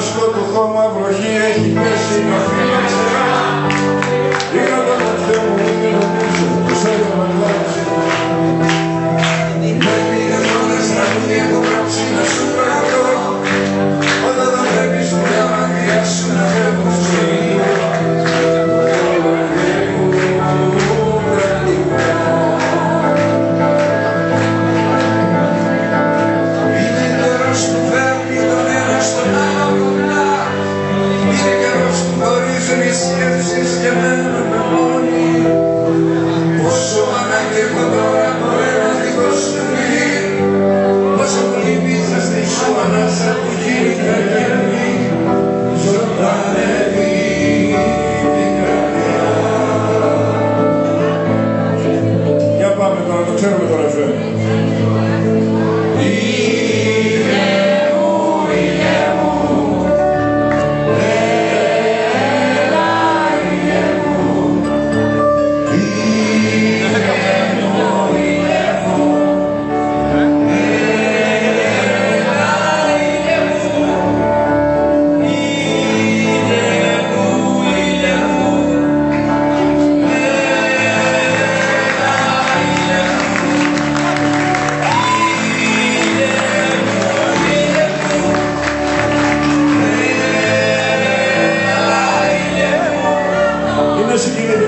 φρέσκο το χώμα βροχή έχει πέσει να φύγει.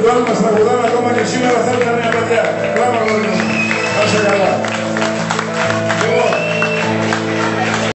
δικών μας τραγουδάνε ακόμα και σήμερα θα ήταν νέα παιδιά. Πράγμα γνωρίζουμε. Να καλά.